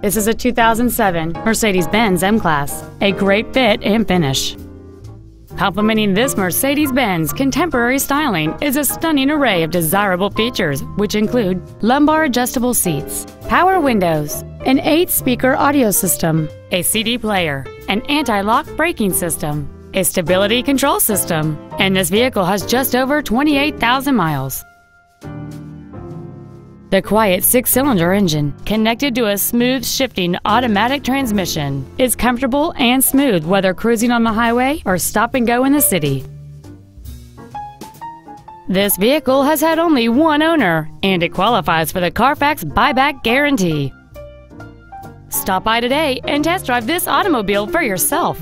This is a 2007 Mercedes-Benz M-Class, a great fit and finish. Complementing this Mercedes-Benz contemporary styling is a stunning array of desirable features, which include lumbar adjustable seats, power windows, an 8-speaker audio system, a CD player, an anti-lock braking system, a stability control system, and this vehicle has just over 28,000 miles. The quiet six-cylinder engine, connected to a smooth shifting automatic transmission, is comfortable and smooth whether cruising on the highway or stop and go in the city. This vehicle has had only one owner, and it qualifies for the Carfax buyback guarantee. Stop by today and test drive this automobile for yourself.